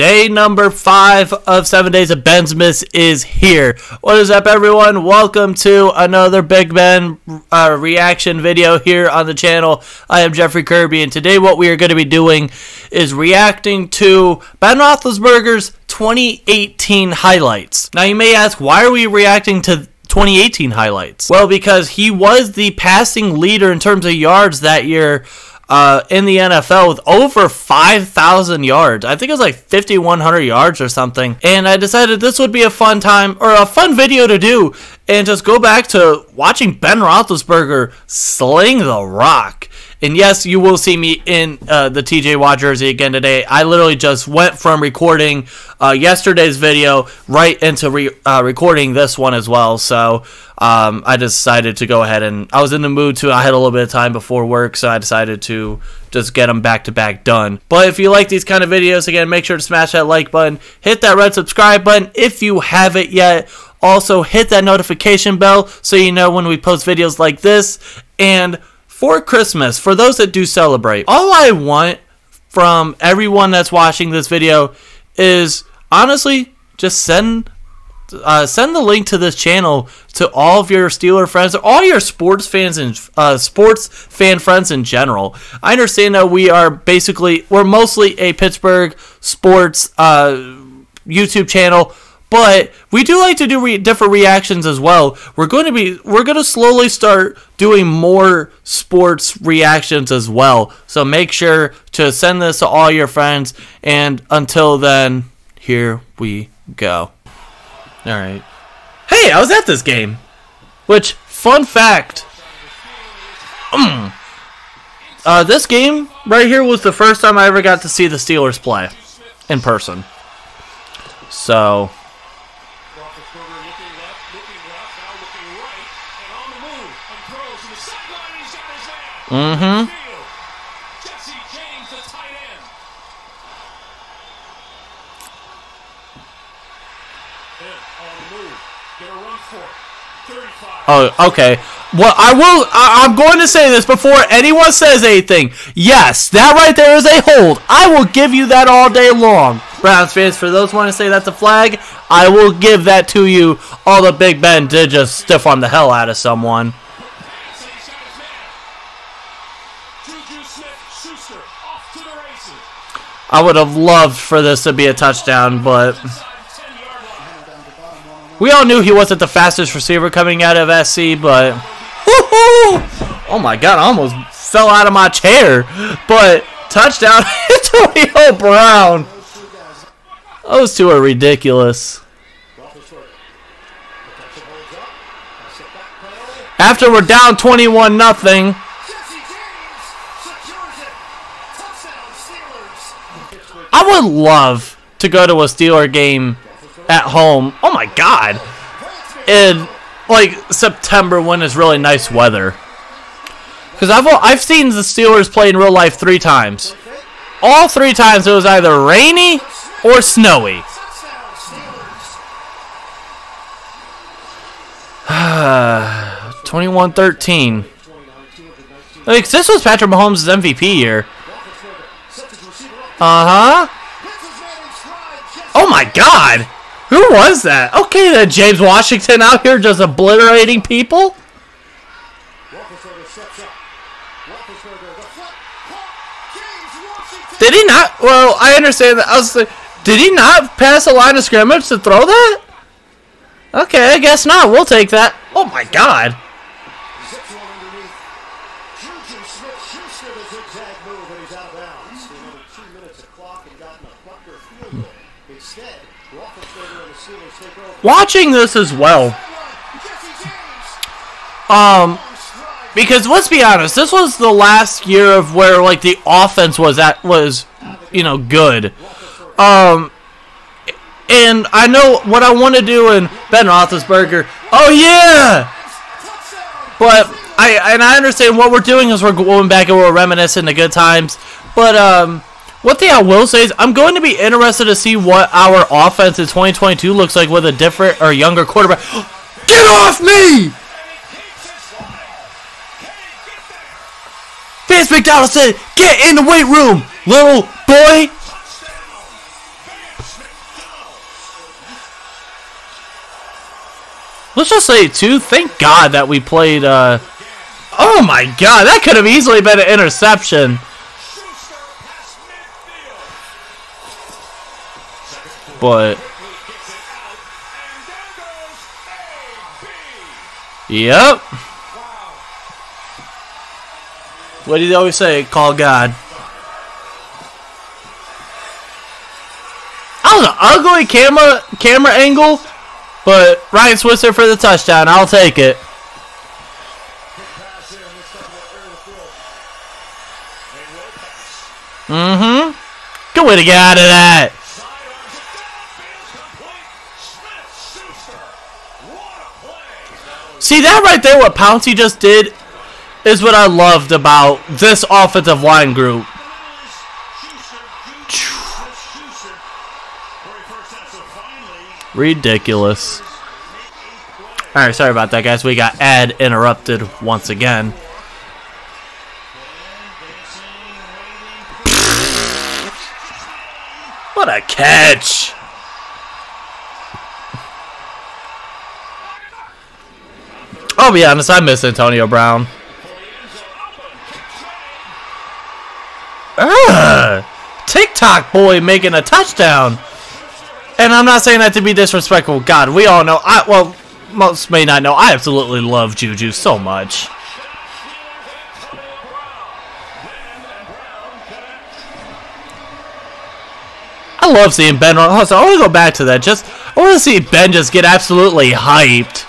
Day number five of seven days of Bensmas is here. What is up, everyone? Welcome to another Big Ben uh, reaction video here on the channel. I am Jeffrey Kirby, and today what we are going to be doing is reacting to Ben Roethlisberger's 2018 highlights. Now, you may ask, why are we reacting to 2018 highlights? Well, because he was the passing leader in terms of yards that year uh, in the NFL with over 5,000 yards. I think it was like 5,100 yards or something. And I decided this would be a fun time or a fun video to do and just go back to watching Ben Roethlisberger sling the rock. And yes, you will see me in uh, the TJ Watt jersey again today. I literally just went from recording uh, yesterday's video right into re- uh, recording this one as well. So um, I decided to go ahead and I was in the mood to. I had a little bit of time before work, so I decided to just get them back to back done. But if you like these kind of videos, again, make sure to smash that like button, hit that red subscribe button if you haven't yet. Also, hit that notification bell so you know when we post videos like this. And for Christmas, for those that do celebrate, all I want from everyone that's watching this video is honestly just send uh, send the link to this channel to all of your Steeler friends, or all your sports fans and uh, sports fan friends in general. I understand that we are basically we're mostly a Pittsburgh sports uh, YouTube channel but we do like to do re- different reactions as well. We're going to be we're going to slowly start doing more sports reactions as well. So make sure to send this to all your friends and until then, here we go. All right. Hey, I was at this game. Which fun fact. Mm, uh, this game right here was the first time I ever got to see the Steelers play in person. So, Mm-hmm. Oh, okay. Well, I will. I, am going to say this before anyone says anything. Yes, that right there is a hold. I will give you that all day long. Browns fans, for those want to say that's a flag, I will give that to you. All the Big Ben did just stiff on the hell out of someone. I would have loved for this to be a touchdown, but we all knew he wasn't the fastest receiver coming out of SC, but oh my god, I almost fell out of my chair. But touchdown, Antonio Brown. Those two are ridiculous. After we're down 21 nothing. I would love to go to a Steeler game at home. Oh my god. In like September when it's really nice weather. Because I've I've seen the Steelers play in real life three times. All three times it was either rainy or snowy. 21-13. Like this was Patrick Mahomes' MVP year. Uh-huh. Oh my god! Who was that? Okay then, James Washington out here just obliterating people? Did he not? Well, I understand that. I was like, did he not pass a line of scrimmage to throw that? Okay, I guess not. We'll take that. Oh my god. Watching this as well. Um, because let's be honest, this was the last year of where like the offense was at was, you know, good. Um, and I know what I want to do in Ben Roethlisberger. Oh yeah, but I and I understand what we're doing is we're going back and we're reminiscing the good times. But um, one thing I will say is I'm going to be interested to see what our offense in 2022 looks like with a different or younger quarterback. Get off me! Vance McDonald said, get in the weight room, little boy! Let's just say, too, thank God that we played, uh... Oh my god, that could have easily been an interception. But... Yep. What do you always say? Call God. That was an ugly camera camera angle, but Ryan Switzer for the touchdown. I'll take it. Mm-hmm. Good way to get out of that. See that right there, what Pouncey just did, is what I loved about this offensive line group. Ridiculous. Alright, sorry about that, guys. We got ad interrupted once again. What a catch! I'll be honest, I miss Antonio Brown. Ugh! TikTok boy making a touchdown. And I'm not saying that to be disrespectful. God, we all know. I well, most may not know. I absolutely love Juju so much. I love seeing Ben. I want to go back to that. Just I want to see Ben just get absolutely hyped.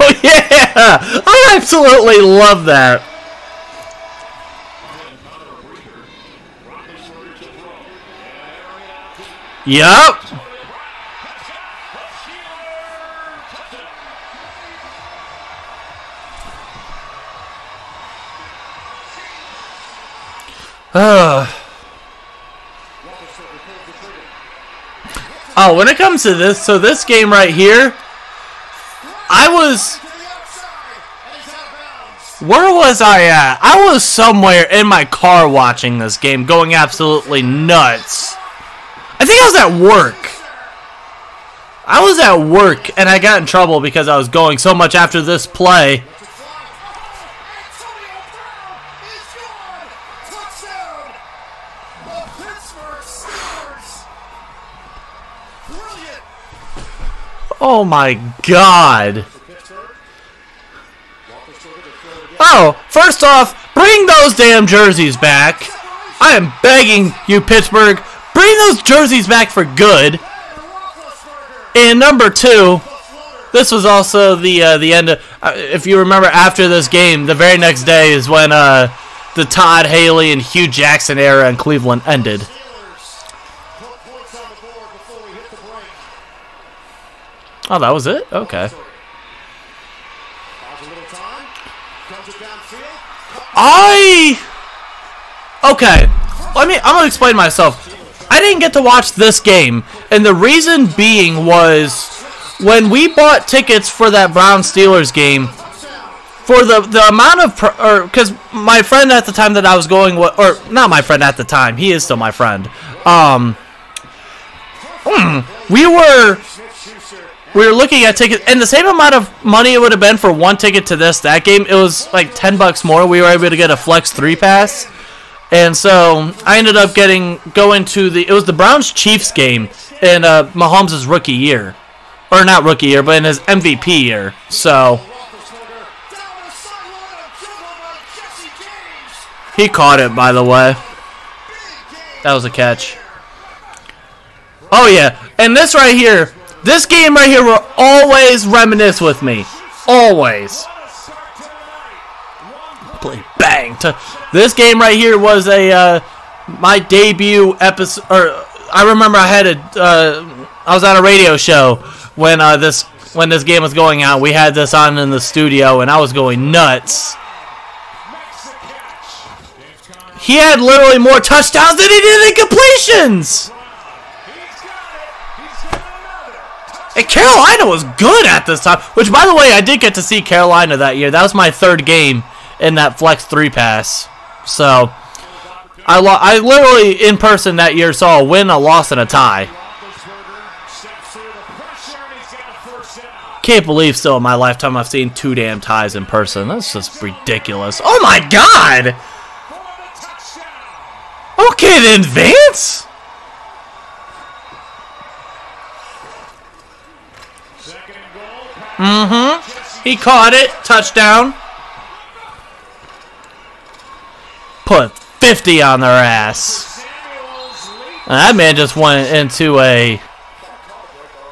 Oh yeah, I absolutely love that. Yup. Oh, when it comes to this, so this game right here, I was. Where was I at? I was somewhere in my car watching this game, going absolutely nuts. I think I was at work. I was at work, and I got in trouble because I was going so much after this play. Oh my god. Oh, first off, bring those damn jerseys back. I am begging you, Pittsburgh, bring those jerseys back for good. And number two, this was also the uh, the end of. Uh, if you remember, after this game, the very next day is when uh, the Todd Haley and Hue Jackson era in Cleveland ended. Oh, that was it? Okay. I... Okay. Let me... I'm to explain myself. I didn't get to watch this game, and the reason being was when we bought tickets for that Brown Steelers game, for the the amount of or because my friend at the time that I was going or not my friend at the time, he is still my friend. Um, hmm, we were we were looking at tickets, and the same amount of money it would have been for one ticket to this that game. It was like ten bucks more. We were able to get a Flex Three pass, and so I ended up getting going to the. It was the Browns Chiefs game in uh, Mahomes' rookie year, or not rookie year, but in his MVP year. So he caught it, by the way. That was a catch. Oh yeah, and this right here this game right here will always reminisce with me. Always. Play bang. This game right here was a uh, my debut episode. Or I remember I had a uh, I was on a radio show when uh, this when this game was going out. We had this on in the studio, and I was going nuts. He had literally more touchdowns than he did incompletions. And Carolina was good at this time. Which, by the way, I did get to see Carolina that year. That was my third game in that Flex 3 pass. So, I, I literally, in person that year, saw a win, a loss, and a tie. can't believe still in my lifetime I've seen two damn ties in person. That's just ridiculous. Oh my god! Okay then, Vance! Mm-hmm. He caught it. Touchdown. Put 50 on their ass. That man just went into a...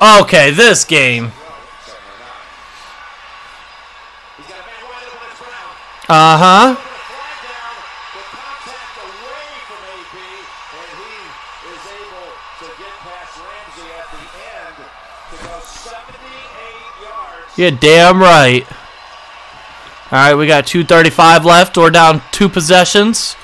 Okay, this game. Uh-huh. You're damn right. All right, we got 235 left. We're down two possessions.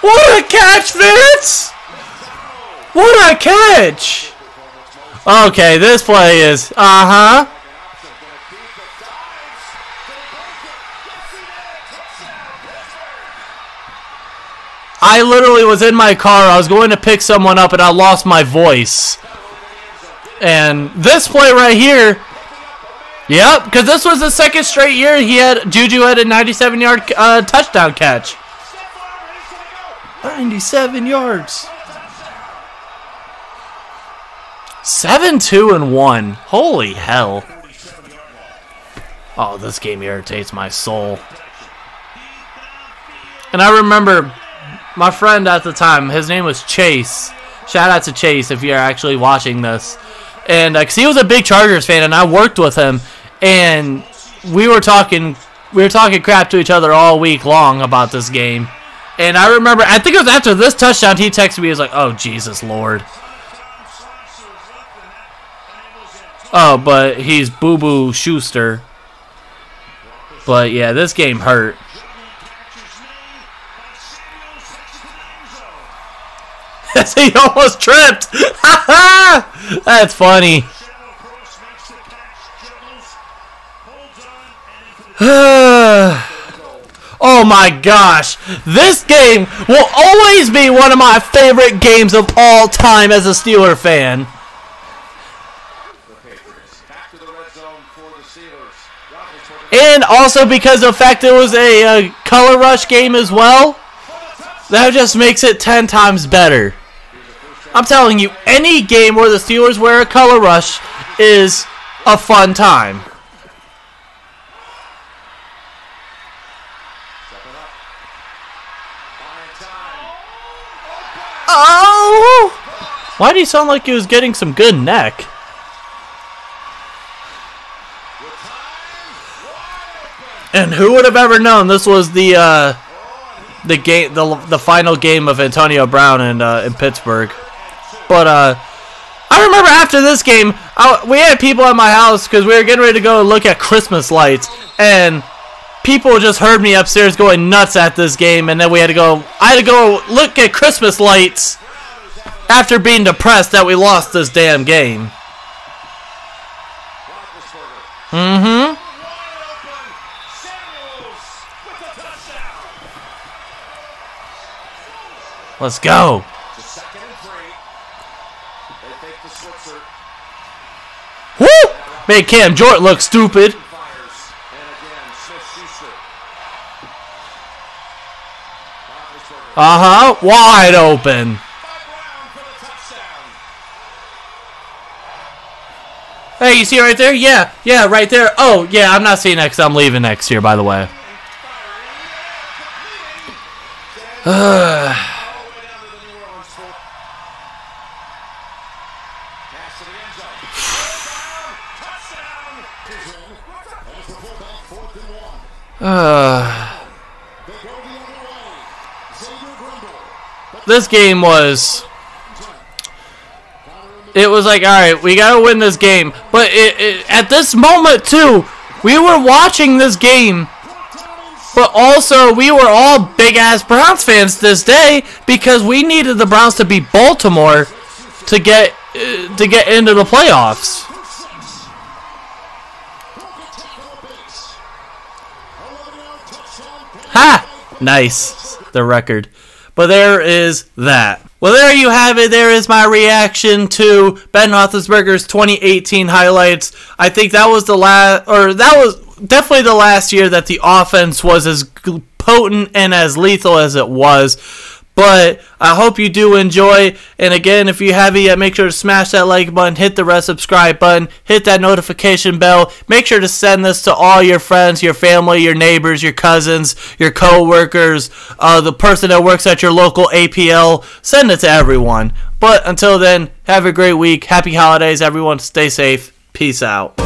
What a catch, Vance! What a catch! Okay, this play is, uh-huh. I literally was in my car. I was going to pick someone up and I lost my voice. And this play right here, yep, because this was the second straight year he had Juju had a 97 yard uh, touchdown catch. 97 yards. 7 2 and 1. Holy hell. Oh, this game irritates my soul. And I remember my friend at the time, his name was Chase. Shout out to Chase if you're actually watching this. And because uh, he was a big Chargers fan, and I worked with him, and we were talking, we were talking crap to each other all week long about this game. And I remember, I think it was after this touchdown, he texted me, he was like, "Oh Jesus Lord." Oh, but he's Boo Boo Schuster. But yeah, this game hurt. he almost tripped. That's funny. oh my gosh. This game will always be one of my favorite games of all time as a Steeler fan. And also because of the fact it was a, a color rush game as well. That just makes it 10 times better. I'm telling you, any game where the Steelers wear a color rush is a fun time. Oh! Why do you sound like he was getting some good neck? And who would have ever known this was the uh, the game, the the final game of Antonio Brown in uh, in Pittsburgh? But uh, I remember after this game, I, we had people at my house because we were getting ready to go look at Christmas lights, and people just heard me upstairs going nuts at this game, and then we had to go. I had to go look at Christmas lights after being depressed that we lost this damn game. Mm-hmm. Let's go. Made Cam Jordan look stupid. Uh-huh. Wide open. Hey, you see right there? Yeah, yeah, right there. Oh, yeah, I'm not seeing next. I'm leaving next year, by the way. Uh, this game was. It was like, all right, we gotta win this game. But it, it, at this moment too, we were watching this game, but also we were all big ass Browns fans this day because we needed the Browns to beat Baltimore to get uh, to get into the playoffs. Ha! Nice. The record. But there is that. Well, there you have it. There is my reaction to Ben Roethlisberger's 2018 highlights. I think that was the last, or that was definitely the last year that the offense was as potent and as lethal as it was. But I hope you do enjoy. And again, if you haven't yet, make sure to smash that like button, hit the red subscribe button, hit that notification bell. Make sure to send this to all your friends, your family, your neighbors, your cousins, your co-workers, uh, the person that works at your local APL. Send it to everyone. But until then, have a great week. Happy holidays, everyone. Stay safe. Peace out.